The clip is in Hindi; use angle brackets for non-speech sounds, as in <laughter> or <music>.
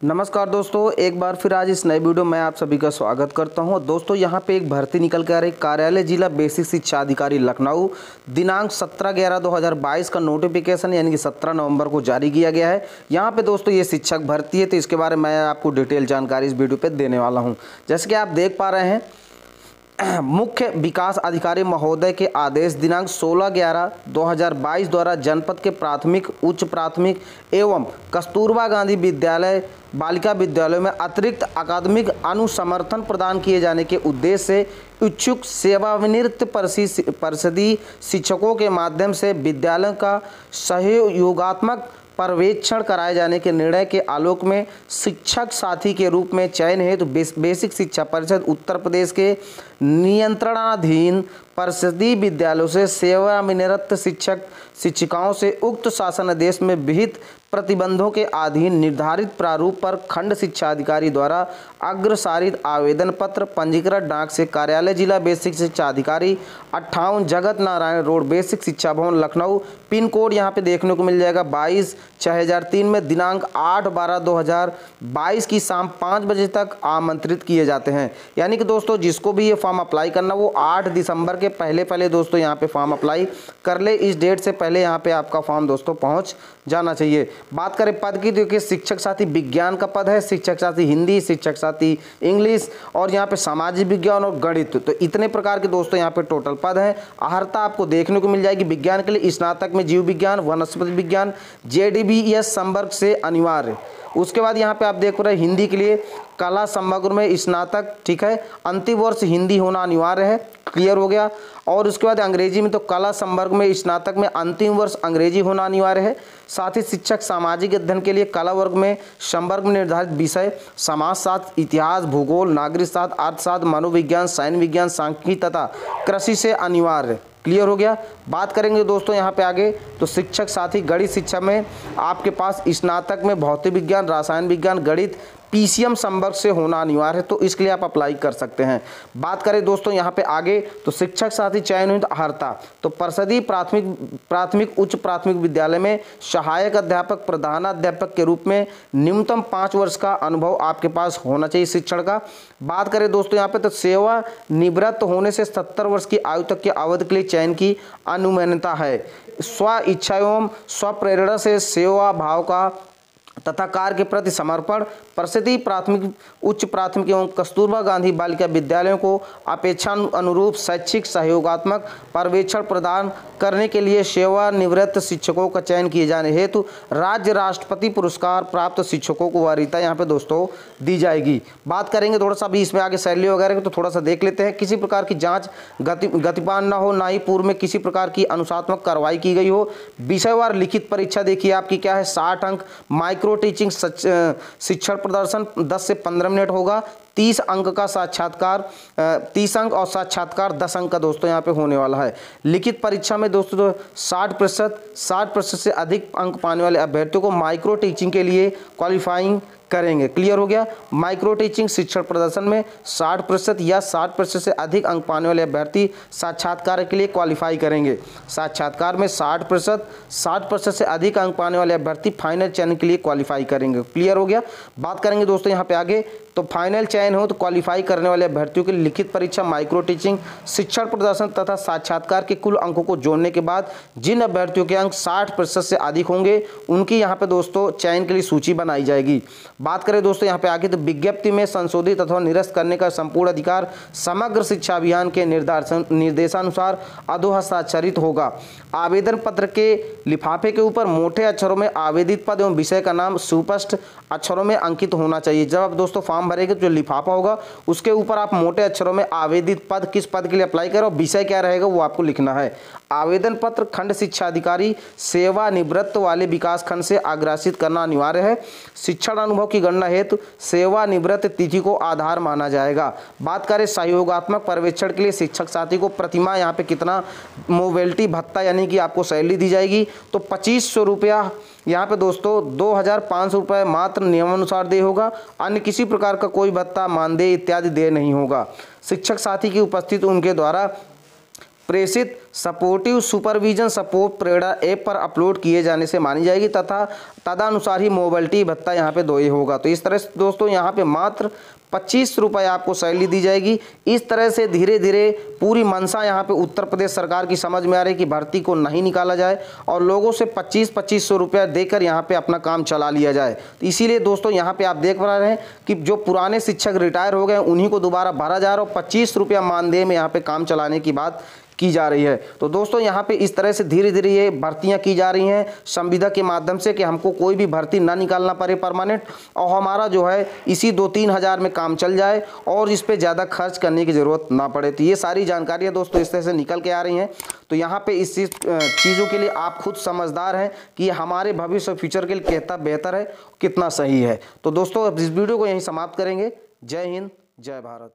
नमस्कार दोस्तों, एक बार फिर आज इस नए वीडियो में आप सभी का स्वागत करता हूँ। दोस्तों, यहाँ पे एक भर्ती निकल के आ रही कार्यालय जिला बेसिक शिक्षा अधिकारी लखनऊ। दिनांक 17 ग्यारह 2022 का नोटिफिकेशन यानी कि 17 नवंबर को जारी किया गया है। यहाँ पे दोस्तों, ये शिक्षक भर्ती है तो इसके बारे में मैं आपको डिटेल जानकारी इस वीडियो पर देने वाला हूँ। जैसे कि आप देख पा रहे हैं <clears throat> मुख्य विकास अधिकारी महोदय के आदेश दिनांक 16 ग्यारह 2022 द्वारा जनपद के प्राथमिक, उच्च प्राथमिक एवं कस्तूरबा गांधी विद्यालय, बालिका विद्यालयों में अतिरिक्त अकादमिक अनुसमर्थन प्रदान किए जाने के उद्देश्य से इच्छुक सेवानिवृत्त परिषदीय शिक्षकों के माध्यम से विद्यालयों का सहयोगात्मक पर्यवेक्षण कराए जाने के निर्णय के आलोक में शिक्षक साथी के रूप में चयन हेतु तो बेसिक शिक्षा परिषद उत्तर प्रदेश के नियंत्रणाधीन परिषदीय विद्यालयों से सेवानिवृत्त शिक्षक शिक्षिकाओं से उक्त शासन आदेश में विहित प्रतिबंधों के अधीन निर्धारित प्रारूप पर खंड शिक्षा अधिकारी द्वारा अग्रसारित आवेदन पत्र पंजीकृत डाक से कार्यालय जिला बेसिक शिक्षा अधिकारी अट्ठावन जगत नारायण रोड बेसिक शिक्षा भवन लखनऊ पिन कोड यहाँ पे देखने को मिल जाएगा बाईस छः हज़ार तीन में दिनांक आठ बारह दो हज़ार बाईस की शाम पाँच बजे तक आमंत्रित किए जाते हैं। यानी कि दोस्तों, जिसको भी ये फॉर्म अप्लाई करना, वो आठ दिसंबर के पहले पहले दोस्तों यहाँ पे फॉर्म अप्लाई कर ले। इस डेट से पहले यहाँ पे आपका फॉर्म दोस्तों पहुँच जाना चाहिए। बात करें पद की देखिए शिक्षक साथी विज्ञान का पद है, शिक्षक साथी हिंदी, शिक्षक साथी इंग्लिश और यहाँ पे सामाजिक विज्ञान और गणित। तो इतने प्रकार के दोस्तों यहाँ पे टोटल पद हैं। अहर्ता आपको देखने को मिल जाएगी विज्ञान के लिए। स्नातक में जीव विज्ञान, वनस्पति विज्ञान जे संपर्क से अनिवार्य। उसके बाद यहाँ पे आप देख रहे हैं हिंदी के लिए कला समग्र में स्नातक, ठीक है? अंतिम वर्ष हिंदी होना अनिवार्य है, क्लियर हो गया। और उसके बाद अंग्रेज़ी में तो कला संवर्ग में स्नातक में अंतिम वर्ष अंग्रेज़ी होना अनिवार्य है। साथ ही शिक्षक सामाजिक अध्ययन के लिए कला वर्ग में संवर्ग में निर्धारित विषय, समाज शास्त्र इतिहास, भूगोल, नागरिक शास्त्र अर्थशास्त्र मनोविज्ञान, सैन्य विज्ञान, सांख्यिकी तथा कृषि से अनिवार्य। क्लियर हो गया। बात करेंगे दोस्तों यहाँ पे आगे तो शिक्षक साथी गणित शिक्षा में आपके पास स्नातक में भौतिक विज्ञान रासायन विज्ञान, गणित पीसीएम संवर्ग से होना अनिवार्य है तो इसके लिए आप अप्लाई कर सकते हैं। बात करें दोस्तों, यहाँ पे आगे तो शिक्षक साथी चयन हुई अहर्ता तो परिषदीय प्राथमिक प्राथमिक, उच्च प्राथमिक विद्यालय में सहायक अध्यापक, प्रधानाध्यापक के रूप में न्यूनतम पाँच वर्ष का अनुभव आपके पास होना चाहिए शिक्षण का। बात करें दोस्तों, यहाँ पे तो सेवा निवृत्त होने से सत्तर वर्ष की आयु तक की अवधि के लिए चयन की अनुमानता है। स्व इच्छा एवं स्वप्रेरणा से सेवा भाव का तथा कार्य के प्रति समर्पण, प्रसिद्धि प्राथमिक, उच्च प्राथमिक एवं कस्तूरबा गांधी बालिका विद्यालयों को अपेक्षा अनुरूप शैक्षिक सहयोगात्मक पर्यवेक्षण प्रदान करने के लिए सेवानिवृत्त शिक्षकों का चयन किए जाने हेतु राज्य राष्ट्रपति पुरस्कार प्राप्त शिक्षकों को वरीयता यहाँ पे दोस्तों दी जाएगी। बात करेंगे थोड़ा सा भी इसमें आगे सैलरी वगैरह तो थोड़ा सा देख लेते हैं। किसी प्रकार की जाँच गति गतिपान न हो, ना ही पूर्व में किसी प्रकार की अनुसात्मक कार्रवाई की गई हो। विषयवार लिखित परीक्षा देखिए आपकी क्या है? साठ अंक, माइक्रो टीचिंग शिक्षण प्रदर्शन 10 से 15 मिनट होगा। 30 अंक का साक्षात्कार 30 अंक और साक्षात्कार 10 अंक का दोस्तों यहाँ पे होने वाला है। लिखित परीक्षा में दोस्तों साठ 60 प्रतिशत, साठ प्रतिशत से अधिक अंक पाने वाले अभ्यर्थियों को माइक्रो टीचिंग के लिए क्वालिफाइंग करेंगे। क्लियर हो गया? माइक्रो टीचिंग शिक्षण प्रदर्शन में 60 प्रतिशत या 60 प्रतिशत से अधिक अंक पाने वाले अभ्यर्थी साक्षात्कार के लिए क्वालिफाई करेंगे। साक्षात्कार में 60 प्रतिशत, साठ प्रतिशत से अधिक अंक पाने वाले अभ्यर्थी फाइनल चयन के लिए क्वालिफाई करेंगे। क्लियर हो गया? बात करेंगे दोस्तों यहाँ पे आगे। तो फाइनल चयन हो तो क्वालिफाई करने वाले अभ्यर्थियों की लिखित परीक्षा माइक्रो टीचिंग शिक्षण प्रदर्शन तथा साक्षात्कार के कुल अंकों को जोड़ने के बाद जिन अभ्यर्थियों के अंक साठ प्रतिशत से अधिक होंगे, उनकी यहाँ पे दोस्तों चयन के लिए सूची बनाई जाएगी। बात करें दोस्तों यहाँ पे आगे तो विज्ञप्ति में संशोधित अथवा निरस्त करने का संपूर्ण अधिकार समग्र शिक्षा अभियान के निर्देशन निर्देशानुसार अधोहस्ताक्षरित होगा। आवेदन पत्र के लिफाफे के ऊपर मोटे अक्षरों में आवेदित पद एवं विषय का नाम सुस्पष्ट अक्षरों में अंकित होना चाहिए। जब आप दोस्तों फॉर्म भरेंगे तो जो लिफाफा होगा, उसके ऊपर आप मोटे अक्षरों में आवेदित पद किस पद के लिए अप्लाई करें और विषय क्या रहेगा वो आपको लिखना है। आवेदन पत्र खंड शिक्षा अधिकारी सेवा निवृत्त वाले विकास खंड से आग्रासित करना अनिवार्य है। शिक्षण अनुभव की गणना हेतु सेवा निवृत्त तिथि को आधार माना जाएगा। बात करें सहयोगात्मक पर्यवेक्षण के लिए शिक्षक साथी को प्रतिमा यहाँ पे कितना मोबिलिटी, भत्ता यानी कि आपको सैलरी दी जाएगी। तो पच्चीस सौ रुपया यहाँ पे दोस्तों दो हज़ार पाँच सौ रुपये मात्र नियमानुसार दे होगा। अन्य किसी प्रकार का कोई भत्ता, मानदेय इत्यादि दे नहीं होगा। शिक्षक साथी की उपस्थिति उनके द्वारा प्रेषित supportive supervision support Prerna app पर अपलोड किए जाने से मानी जाएगी तथा तदानुसार ही मोबिलिटी भत्ता यहाँ पे दो ही होगा। तो इस तरह से दोस्तों यहाँ पे मात्र पच्चीस रुपये आपको सैलरी दी जाएगी। इस तरह से धीरे धीरे पूरी मनसा यहाँ पे उत्तर प्रदेश सरकार की समझ में आ रही है कि भर्ती को नहीं निकाला जाए और लोगों से पच्चीस पच्चीस सौ रुपया देकर यहाँ पे अपना काम चला लिया जाए। तो इसीलिए दोस्तों यहाँ पे आप देख पा रहे हैं कि जो पुराने शिक्षक रिटायर हो गए उन्हीं को दोबारा भरा जा रहा और पच्चीस रुपया मानदेय में यहाँ पर काम चलाने की बात की जा रही है। तो दोस्तों, यहाँ पे इस तरह से धीरे धीरे ये भर्तियाँ की जा रही हैं संविदा के माध्यम से कि हमको कोई भी भर्ती ना निकालना पड़े परमानेंट और हमारा जो है इसी दो तीन हज़ार में काम चल जाए और इस पर ज़्यादा खर्च करने की ज़रूरत ना पड़े। तो ये सारी जानकारियाँ दोस्तों इस तरह से निकल के आ रही हैं। तो यहाँ पे इस चीज़ों के लिए आप खुद समझदार हैं कि हमारे भविष्य और फ्यूचर के लिए कहता बेहतर है, कितना सही है। तो दोस्तों, अब इस वीडियो को यहीं समाप्त करेंगे। जय हिंद, जय भारत।